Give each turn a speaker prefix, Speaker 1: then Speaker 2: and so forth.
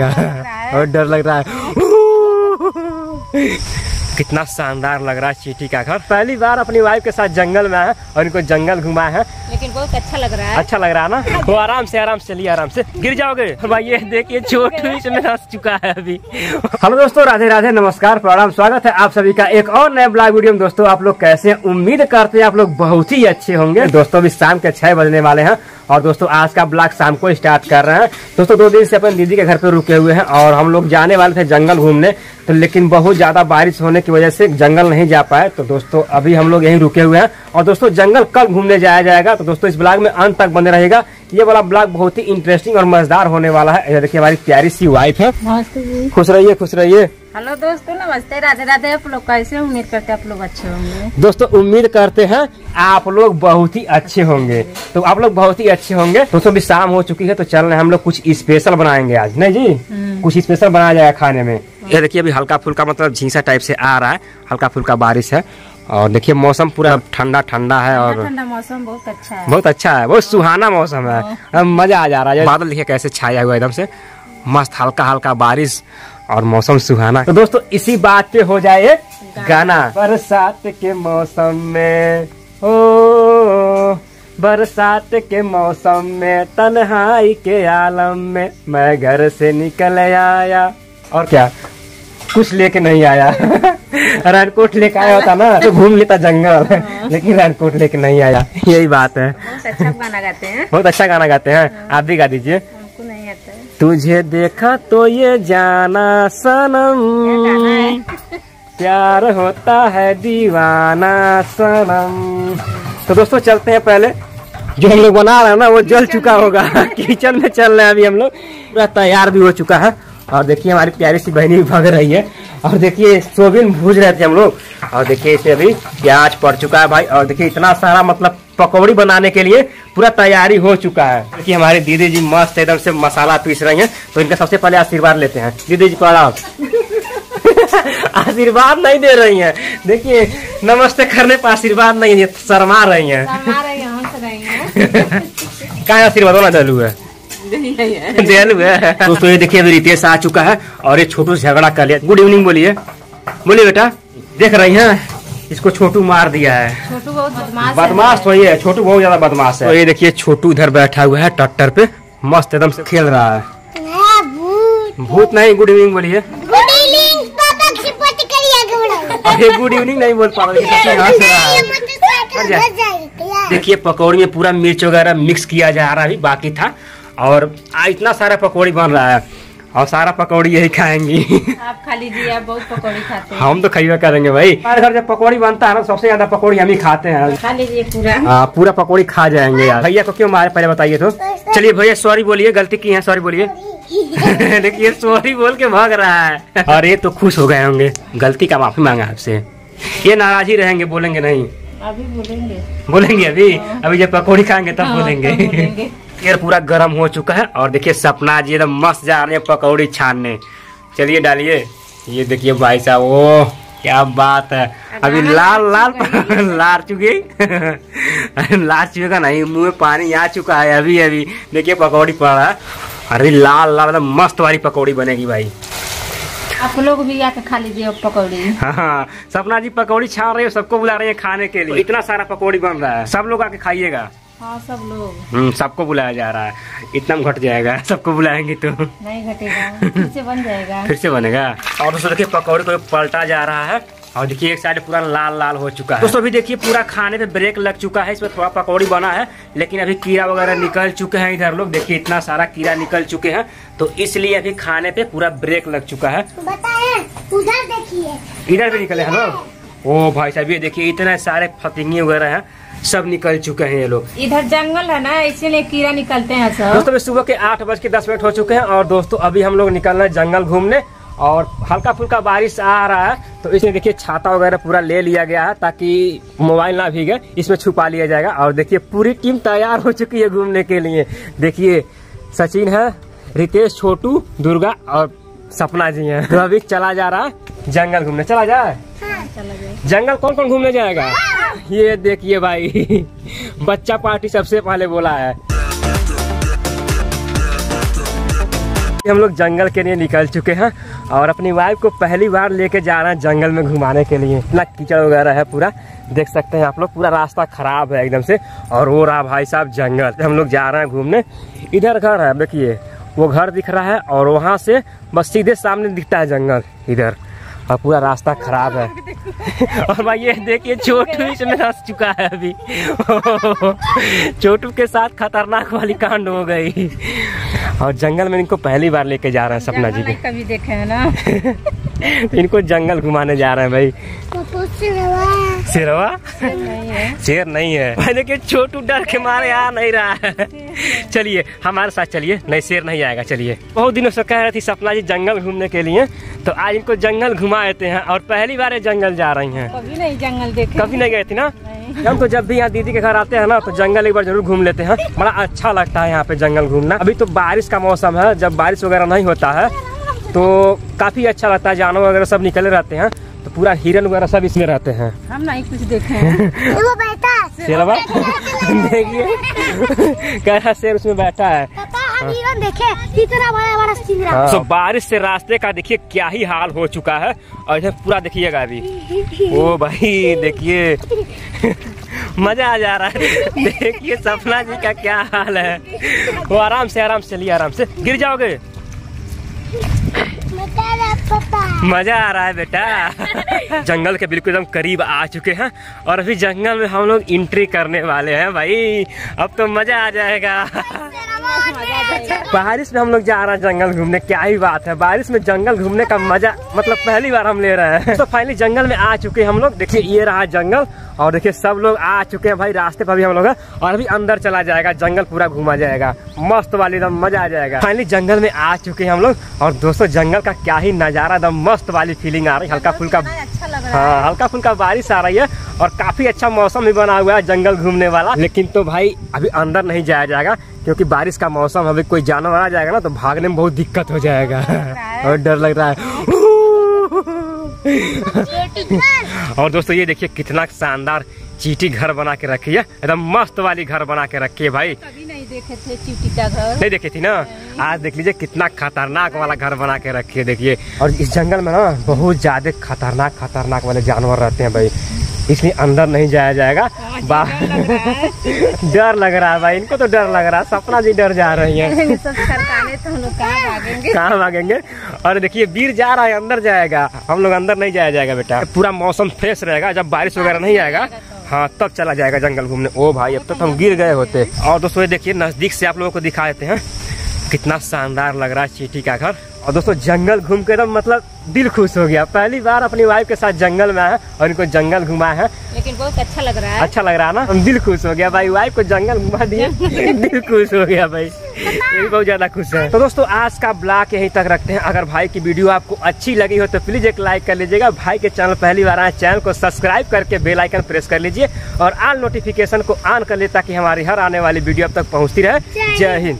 Speaker 1: और डर लग रहा है। कितना शानदार लग रहा है चीटी का घर। पहली बार अपनी वाइफ के साथ जंगल में आए और इनको जंगल घुमाए हैं।
Speaker 2: लेकिन बहुत अच्छा लग रहा है।
Speaker 1: अच्छा लग रहा है ना? वो आराम से आराम से चलिए आराम से। गिर जाओगे? भाई ये देखिए चोट इसमें हंस चुका है अभी। हेलो दोस्तों राधे राधे नमस्कार प्रणाम स्वागत है आप सभी का एक और नए ब्लॉग वीडियो में। दोस्तों आप लोग कैसे उम्मीद करते हैं आप लोग बहुत ही अच्छे होंगे। दोस्तों अभी शाम के छह बजने वाले हैं और दोस्तों आज का ब्लॉग शाम को स्टार्ट कर रहे हैं। दोस्तों दो दिन से अपन दीदी के घर पे रुके हुए हैं और हम लोग जाने वाले थे जंगल घूमने तो लेकिन बहुत ज़्यादा बारिश होने की वजह से जंगल नहीं जा पाए। तो दोस्तों अभी हम लोग यहीं रुके हुए हैं। और दोस्तों जंगल कल घूमने जाया जाएगा। तो दोस्तों इस ब्लॉग में अंत तक बने रहेगा ये वाला ब्लॉग बहुत ही इंटरेस्टिंग और मज़ेदार होने वाला है। देखिए हमारी प्यारी सी वाइफ है। खुश रहिए खुश रहिए।
Speaker 2: हेलो दोस्तों नमस्ते। राधे राधे आप लोग कैसे उम्मीद करते हैं आप लोग अच्छे होंगे।
Speaker 1: दोस्तों उम्मीद करते हैं आप लोग बहुत ही अच्छे होंगे। तो आप लोग बहुत ही अच्छे होंगे। दोस्तों अभी शाम हो चुकी है तो चल रहे हम लोग कुछ स्पेशल बनाएँगे आज नहीं जी? कुछ स्पेशल बनाया जाएगा खाने में। ये देखिए अभी हल्का फुल्का मतलब झींसा टाइप से आ रहा है। हल्का फुल्का बारिश है। और देखिए मौसम पूरा ठंडा ठंडा है और
Speaker 2: ठंडा मौसम बहुत अच्छा है।
Speaker 1: बहुत अच्छा है। बहुत सुहाना मौसम है। मज़ा आ जा रहा है। बादल देखिए कैसे छाया हुआ एकदम से। मस्त हल्का हल्का बारिश। और मौसम सुहाना। तो दोस्तों इसी बात पे हो जाए गाना। बरसात के मौसम में ओ बरसात के मौसम में तन्हाई के आलम में मैं घर से निकल आया। और क्या? कुछ लेके नहीं आया। रनकोट लेके आया होता ना तो घूम लेता जंगल। लेकिन रनकोट लेके नहीं आया। यही बात है।
Speaker 2: बहुत अच्छा गाना गाते हैं।
Speaker 1: बहुत अच्छा गाना गाते हैं। आप भी गा दीजिए।
Speaker 2: है
Speaker 1: तुझे देखा तो ये जाना सनम। प्यार होता है दीवाना सनम। तो दोस्तों चलते हैं पहले। जो हम लोग बना रहे हैं ना वो जल चुका होगा। किचन में चल रहे हैं अभी हम लोग। पूरा तैयार भी हो चुका है। और देखिए हमारी प्यारी सी बहनी भी भाग रही है। और देखिए सोबिन भूज रहे थे हम लोग। और देखिए इसे अभी प्याज पड़ चुका है भाई। और देखिए इतना सारा मतलब पकौड़ी बनाने के लिए पूरा तैयारी हो चुका है। देखिए हमारी दीदी जी मस्त एकदम से मसाला पीस रही हैं। तो इनका सबसे पहले आशीर्वाद लेते हैं। दीदी जी प्रणाम आशीर्वाद नहीं दे रही हैं। देखिए नमस्ते करने पर आशीर्वाद नहीं है। शर्मा हैं
Speaker 2: रही हैं।
Speaker 1: क्या आशीर्वाद होना चालू है। दयालु है। दोस्तों ये देखिए अभी रितेश आ चुका है और ये छोटू से झगड़ा कर लिया। गुड इवनिंग बोलिए। बोलिए बेटा देख रही हैं? इसको छोटू मार दिया है।
Speaker 2: छोटू बहुत बदमाश है।
Speaker 1: बदमाश तो ये है छोटू बहुत ज़्यादा बदमाश है। तो ये देखिए छोटू इधर बैठा हुआ है ट्रैक्टर पे मस्त एकदम से खेल रहा है। भूत। नहीं गुड इवनिंग बोलिए। अरे गुड इवनिंग नहीं बोल पा रहा सबसे हंस रहा देखिए पकौड़ी में पूरा मिर्च वगैरह मिक्स किया जा रहा है बाकी था। और आ, इतना सारा पकौड़ी बन रहा है। और सारा पकौड़ी यही खाएँगी।
Speaker 2: आप खा लीजिए आप बहुत पकौड़ी खाते हैं।
Speaker 1: हम तो खरीदा करेंगे भाई। हमारे घर जब पकौड़ी बनता है ना सबसे ज़्यादा पकौड़ी हम ही खाते हैं।
Speaker 2: खा लीजिए पूरा।
Speaker 1: हाँ पूरा पकौड़ी खा जाएँगे यार। भैया को क्यों मारे पहले बताइए तो। चलिए भैया सॉरी बोलिए गलती की है सॉरी बोलिए। देखिए सॉरी बोल के भाग रहा है। और ये तो खुश हो गए होंगे। गलती का माफ़ी मांगा आपसे। ये नाराज़ ही रहेंगे बोलेंगे नहीं।
Speaker 2: अभी बोलेंगे।
Speaker 1: बोलेंगे अभी। अभी जब पकौड़ी खाएँगे तब
Speaker 2: हाँ, तब बोलेंगे।
Speaker 1: तेल पूरा गर्म हो चुका है और देखिए सपना जी एकदम मस्त जा रहे हैं पकौड़ी छानने। चलिए डालिए। ये देखिए भाई साहब ओ क्या बात है। अभी लाल लाल लाल चुकी। लाल चुकेगा नहीं मुँह में पानी आ चुका है अभी अभी। देखिए पकौड़ी पड़ रहा है। अरे लाल लाल एकदम मस्त वाली पकौड़ी बनेगी भाई।
Speaker 2: आप लोग भी आके खा लीजिए पकौड़ी।
Speaker 1: हाँ हाँ। सपना जी पकौड़ी छान रही है सबको बुला रही है खाने के लिए। इतना सारा पकौड़ी बन रहा है। सब लोग आके खाइएगा।
Speaker 2: हाँ सब लोग।
Speaker 1: हम्म, सबको बुलाया जा रहा है। इतना घट जाएगा सबको बुलाएँगे तो।
Speaker 2: नहीं घटेगा फिर से बन जाएगा।
Speaker 1: फिर से बनेगा। और दोस्तों देखिए पकौड़े को पलटा जा रहा है। और देखिए एक साइड पूरा लाल लाल हो चुका है। दोस्तों अभी देखिए पूरा खाने पे ब्रेक लग चुका है। इसमें थोड़ा पकौड़ी बना है लेकिन अभी कीड़ा वगैरह निकल चुके हैं इधर लोग। देखिए इतना सारा कीड़ा निकल चुके हैं। तो इसलिए अभी खाने पे पूरा ब्रेक लग चुका है।
Speaker 3: बताए उधर देखिए।
Speaker 1: इधर भी निकले हैं लोग ओ भाई साहब ये देखिए इतने सारे फतिंगे वगैरह हैं। सब निकल चुके हैं ये लोग।
Speaker 2: इधर जंगल है ना इसीलिए कीड़ा निकलते हैं सब।
Speaker 1: दोस्तों अभी सुबह के आठ बज के दस मिनट हो चुके हैं और दोस्तों अभी हम लोग निकल रहे हैं जंगल घूमने और हल्का फुल्का बारिश आ रहा है तो इसमें देखिए छाता वगैरह पूरा ले लिया गया है ताकि मोबाइल ना भीगे इसमें छुपा लिया जाएगा। और देखिए पूरी टीम तैयार हो चुकी है घूमने के लिए। देखिए सचिन है रितेश छोटू दुर्गा और सपना जी हैं। तो अभी चला जा रहा है जंगल घूमने। चला जाए हाँ।
Speaker 2: चला जाए
Speaker 1: जंगल कौन कौन घूमने जाएगा? ये देखिए भाई, बच्चा पार्टी सबसे पहले बोला है। हम लोग जंगल के लिए निकल चुके हैं और अपनी वाइफ को पहली बार लेके जा रहे हैं जंगल में घुमाने के लिए। इतना कीचड़ वगैरह है पूरा। देख सकते हैं आप लोग, पूरा रास्ता खराब है एकदम से। और वो रहा भाई साहब जंगल। हम लोग जा रहे हैं घूमने। इधर घर है, देखिए, वो घर दिख रहा है और वहाँ से बस सीधे सामने दिखता है जंगल, इधर। और पूरा रास्ता खराब है। और भाई ये देखिए छोटू इसमें हंस चुका है अभी। चोटू के साथ खतरनाक वाली कांड हो गई। और जंगल में इनको पहली बार लेके जा रहे हैं सपना जी को।
Speaker 2: कभी देखे है ना?
Speaker 1: इनको जंगल घुमाने जा रहे हैं भाई। शेरवा
Speaker 2: नहीं है।
Speaker 1: शेर नहीं है। भाई देखिए छोटू डर के मारे आ नहीं रहा है। चलिए हमारे साथ चलिए नहीं शेर नहीं आएगा चलिए। बहुत दिनों से कह रही थी सपना जी जंगल घूमने के लिए तो आज इनको जंगल घुमा देते हैं और पहली बार जंगल जा रही हैं।
Speaker 2: कभी नहीं जंगल देखे।
Speaker 1: कभी नहीं गए थे ना? हम तो जब भी यहाँ दीदी के घर आते हैं ना तो जंगल एक बार ज़रूर घूम लेते हैं। बड़ा अच्छा लगता है यहाँ पे जंगल घूमना। अभी तो बारिश का मौसम है जब बारिश वगैरह नहीं होता है तो काफ़ी अच्छा लगता है जानवर वगैरह सब निकले रहते हैं तो पूरा हिरन वगैरह सब इसमें रहते हैं।
Speaker 2: हम नहीं कुछ देखे हैं।
Speaker 1: देखिए। कह रहा शेर उसमें बैठा है।
Speaker 3: कितना बड़ा बड़ा
Speaker 1: हाँ। तो बारिश से रास्ते का देखिए क्या ही हाल हो चुका है। और इधर पूरा देखिएगा अभी। ओ भाई देखिए। मज़ा आ जा रहा है। देखिए सपना जी का क्या हाल है। वो आराम से आराम से चलिए आराम से। गिर जाओगे? मज़ा आ रहा है बेटा। जंगल के बिल्कुल एकदम करीब आ चुके हैं और अभी जंगल में हम लोग एंट्री करने वाले हैं भाई। अब तो मज़ा आ जाएगा। बारिश में हम लोग जा रहे हैं जंगल घूमने, क्या ही बात है। बारिश में जंगल घूमने का मज़ा मतलब पहली बार हम ले रहे हैं। तो फाइनली जंगल में आ चुके हैं हम लोग। देखिए, ये रहा जंगल, और देखिए सब लोग आ चुके हैं भाई, रास्ते पर भी हम लोग हैं, और अभी अंदर चला जाएगा, जंगल पूरा घूमा जाएगा। मस्त वाली एकदम मज़ा आ जाएगा। फाइनली जंगल में आ चुके हैं हम लोग, और दोस्तों जंगल का क्या ही नज़ारा, एकदम मस्त वाली फीलिंग आ रही है हल्का फुल्का
Speaker 2: लग रहा
Speaker 1: हाँ। हल्का फुल्का बारिश आ रही है और काफ़ी अच्छा मौसम भी बना हुआ है जंगल घूमने वाला। लेकिन तो भाई अभी अंदर नहीं जाया जाएगा क्योंकि बारिश का मौसम अभी कोई जानवर आ जाएगा ना तो भागने में बहुत दिक्कत हो जाएगा। और डर लग रहा है। और दोस्तों ये देखिए कितना शानदार चीटी घर बना के रखी है। एकदम मस्त वाली घर बना के रखी है भाई।
Speaker 2: देखे थे चीटी का घर?
Speaker 1: नहीं देखी थी ना? आज देख लीजिए कितना खतरनाक वाला घर बना के रखिए देखिए और इस जंगल में ना बहुत ज़्यादा खतरनाक खतरनाक वाले जानवर रहते हैं भाई। इसलिए अंदर नहीं जाया जाएगा। बा- डर लग रहा है। भाई इनको तो डर लग रहा है। सपना जी डर जा रही है।
Speaker 2: तो हम लोग कहाँ भागेंगे?
Speaker 1: कहाँ भागेंगे? और देखिए वीर जा रहा है अंदर जाएगा। हम लोग अंदर नहीं जाया जाएगा बेटा। पूरा मौसम फ्रेश रहेगा जब बारिश वगैरह नहीं आएगा। हाँ तब चला जाएगा जंगल घूमने। ओ भाई अब तक हम गिर गए होते। और दोस्तों ये देखिए नज़दीक से आप लोगों को दिखा देते हैं। कितना शानदार लग रहा है चीटी का घर। और दोस्तों जंगल घूम के एकदम मतलब दिल खुश हो गया। पहली बार अपनी वाइफ के साथ जंगल में आए और इनको जंगल घुमाए हैं।
Speaker 2: लेकिन बहुत अच्छा लग रहा है।
Speaker 1: अच्छा लग रहा है ना? हम दिल खुश हो गया भाई। वाइफ को जंगल घुमा दिए। दिल खुश हो गया भाई। ये बहुत ज़्यादा खुश है। तो दोस्तों आज का ब्लॉग यहीं तक रखते हैं। अगर भाई की वीडियो आपको अच्छी लगी हो तो प्लीज़ एक लाइक कर लीजिएगा। भाई के चैनल पहली बार आए चैनल को सब्सक्राइब करके बेल आइकन प्रेस कर लीजिए और ऑल नोटिफिकेशन को ऑन कर लिए ताकि हमारी हर आने वाली वीडियो अब तक पहुँचती रहे। जय हिंद।